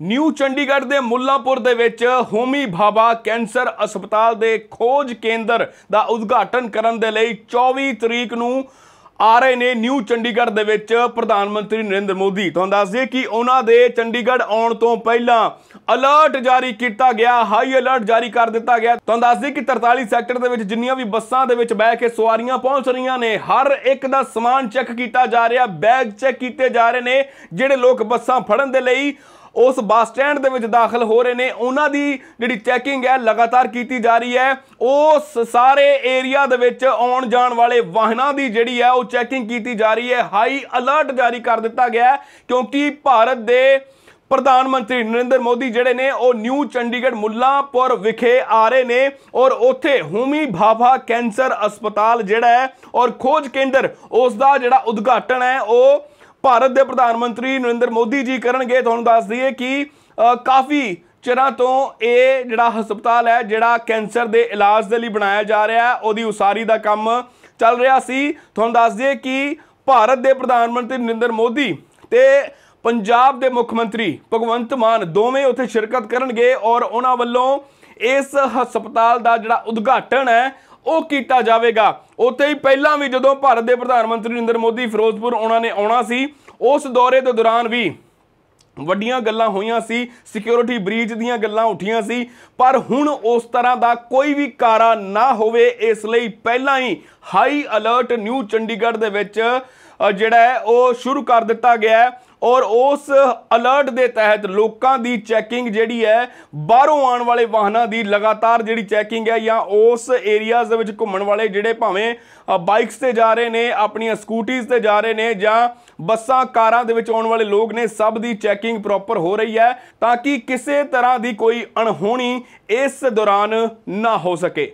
New Chandigarh ਦੇ ਮੁੱਲਾਂਪੁਰ ਦੇ ਵਿੱਚ ਹੋਮੀ ਭਾਬਾ ਕੈਂਸਰ ਹਸਪਤਾਲ ਦੇ ਖੋਜ ਕੇਂਦਰ ਦਾ ਉਦਘਾਟਨ ਕਰਨ ਦੇ ਲਈ 24 ਤਰੀਕ ਨੂੰ ਆ ਰਹੇ ਨੇ ਨਿਊ ਚੰਡੀਗੜ੍ਹ ਦੇ ਵਿੱਚ ਪ੍ਰਧਾਨ ਮੰਤਰੀ ਨਰਿੰਦਰ ਮੋਦੀ। ਤੁਹਾਨੂੰ ਦੱਸ ਦਈਏ ਕਿ ਉਹਨਾਂ ਦੇ ਚੰਡੀਗੜ੍ਹ ਆਉਣ ਤੋਂ ਪਹਿਲਾਂ ਅਲਰਟ ਜਾਰੀ ਕੀਤਾ ਗਿਆ ਹਾਈ ਅਲਰਟ ਜਾਰੀ ਕਰ ਦਿੱਤਾ ਗਿਆ। ਤੁਹਾਨੂੰ ਦੱਸ ਦਈਏ ਕਿ 43 ਸੈਕਟਰ ਦੇ ਵਿੱਚ ਜਿੰਨੀਆਂ ਵੀ ਬੱਸਾਂ ਦੇ ਵਿੱਚ ਬਹਿ ਕੇ ਸਵਾਰੀਆਂ ਪਹੁੰਚ ਰਹੀਆਂ ਨੇ, ਹਰ ਇੱਕ ਦਾ ਸਮਾਨ ਚੈੱਕ ਕੀਤਾ ਜਾ ਰਿਹਾ ਬੈਗ ਚੈੱਕ ਕੀਤੇ ਜਾ ਰਹੇ ਨੇ, ਜਿਹੜੇ ਲੋਕ ਬੱਸਾਂ ਫੜਨ ਦੇ ਲਈ ਉਸ ਬੱਸ ਸਟੈਂਡ ਦੇ ਵਿੱਚ ਦਾਖਲ ਹੋ ਰਹੇ ਨੇ। ਉਹਨਾਂ ਦੀ ਜਿਹੜੀ ਚੈਕਿੰਗ ਹੈ, ਲਗਾਤਾਰ ਕੀਤੀ ਜਾ ਰਹੀ ਹੈ। ਉਸ ਸਾਰੇ ਏਰੀਆ ਦੇ ਵਿੱਚ ਆਉਣ ਜਾਣ ਵਾਲੇ ਵਾਹਨਾਂ ਦੀ ਜਿਹੜੀ ਹੈ, ਉਹ ਚੈਕਿੰਗ ਕੀਤੀ ਜਾ ਰਹੀ ਹੈ। ਹਾਈ ਅਲਰਟ ਜਾਰੀ ਕਰ ਦਿੱਤਾ ਗਿਆ ਕਿਉਂਕਿ ਭਾਰਤ ਦੇ ਪ੍ਰਧਾਨ ਮੰਤਰੀ ਨਰਿੰਦਰ ਮੋਦੀ ਜਿਹੜੇ ਨੇ, ਉਹ ਨਿਊ ਚੰਡੀਗੜ੍ਹ ਮੁੱਲਾਂਪੁਰ ਵਿਖੇ ਆ ਰਹੇ ਨੇ ਔਰ ਉੱਥੇ ਹੋਮੀ ਭਾਭਾ ਕੈਂਸਰ ਹਸਪਤਾਲ ਜਿਹੜਾ ਹੈ ਔਰ ਖੋਜ ਕੇਂਦਰ ਉਸ ਦਾ ਜਿਹੜਾ ਉਦਘਾਟਨ ਹੈ, ਉਹ ਭਾਰਤ ਦੇ ਪ੍ਰਧਾਨ ਮੰਤਰੀ ਨਰਿੰਦਰ ਮੋਦੀ ਜੀ ਕਰਨਗੇ। ਤੁਹਾਨੂੰ ਦੱਸ ਦਈਏ ਕਿ ਕਾਫੀ ਚਿਰਾਂ ਤੋਂ ਇਹ ਜਿਹੜਾ ਹਸਪਤਾਲ ਹੈ, ਜਿਹੜਾ ਕੈਂਸਰ ਦੇ ਇਲਾਜ ਦੇ ਲਈ ਬਣਾਇਆ ਜਾ ਰਿਹਾ ਹੈ ਉਹਦੀ ਉਸਾਰੀ ਦਾ ਕੰਮ ਚੱਲ ਰਿਹਾ ਸੀ। ਤੁਹਾਨੂੰ ਦੱਸ ਦਈਏ ਕਿ ਭਾਰਤ ਦੇ ਪ੍ਰਧਾਨ ਮੰਤਰੀ ਨਰਿੰਦਰ ਮੋਦੀ ਤੇ ਪੰਜਾਬ ਦੇ ਮੁੱਖ ਮੰਤਰੀ ਭਗਵੰਤ ਮਾਨ ਦੋਵੇਂ ਉੱਥੇ ਸ਼ਿਰਕਤ ਕਰਨਗੇ ਔਰ ਉਹਨਾਂ ਵੱਲੋਂ ਇਸ ਹਸਪਤਾਲ ਦਾ ਜਿਹੜਾ ਉਦਘਾਟਨ ਹੈ ਉਹ ਕੀਤਾ ਜਾਵੇਗਾ। ਉੱਥੇ ਹੀ ਪਹਿਲਾਂ ਵੀ ਜਦੋਂ ਭਾਰਤ ਦੇ ਪ੍ਰਧਾਨ ਮੰਤਰੀ ਨਰਿੰਦਰ ਮੋਦੀ ਫਿਰੋਜ਼ਪੁਰ ਉਹਨਾਂ ਨੇ ਆਉਣਾ ਸੀ, ਉਸ ਦੌਰੇ ਦੇ ਦੌਰਾਨ ਵੀ ਵੱਡੀਆਂ ਗੱਲਾਂ ਹੋਈਆਂ ਸੀ ਸਿਕਿਉਰਿਟੀ ਬ੍ਰੀਚ ਦੀਆਂ ਗੱਲਾਂ ਉੱਠੀਆਂ ਸੀ, ਪਰ ਹੁਣ ਉਸ ਤਰ੍ਹਾਂ ਦਾ ਕੋਈ ਵੀ ਕਾਰਾ ਨਾ ਹੋਵੇ, ਇਸ ਲਈ ਪਹਿਲਾਂ ਹੀ ਹਾਈ ਅਲਰਟ ਨਿਊ ਚੰਡੀਗੜ੍ਹ ਦੇ ਵਿੱਚ ਜਿਹੜਾ ਹੈ, ਉਹ ਸ਼ੁਰੂ ਕਰ ਦਿੱਤਾ ਗਿਆ ਔਰ ਉਸ ਅਲਰਟ ਦੇ ਤਹਿਤ ਲੋਕਾਂ ਦੀ ਚੈਕਿੰਗ ਜਿਹੜੀ ਹੈ, ਬਾਹਰੋਂ ਆਉਣ ਵਾਲੇ ਵਾਹਨਾਂ ਦੀ ਲਗਾਤਾਰ ਜਿਹੜੀ ਚੈਕਿੰਗ ਹੈ ਜਾਂ ਉਸ ਏਰੀਆਜ਼ ਦੇ ਵਿੱਚ ਘੁੰਮਣ ਵਾਲੇ ਜਿਹੜੇ ਭਾਵੇਂ ਬਾਈਕਸ ਤੇ ਜਾ ਰਹੇ ਨੇ, ਆਪਣੀਆਂ ਸਕੂਟੀਜ਼ ਤੇ ਜਾ ਰਹੇ ਨੇ ਜਾਂ ਬੱਸਾਂ, ਕਾਰਾਂ ਦੇ ਵਿੱਚ ਆਉਣ ਵਾਲੇ ਲੋਕ ਨੇ, ਸਭ ਦੀ ਚੈਕਿੰਗ ਪ੍ਰੋਪਰ ਹੋ ਰਹੀ ਹੈ ਤਾਂ ਕਿ ਕਿਸੇ ਤਰ੍ਹਾਂ ਦੀ ਕੋਈ ਅਣਹੋਣੀ ਇਸ ਦੌਰਾਨ ਨਾ ਹੋ ਸਕੇ।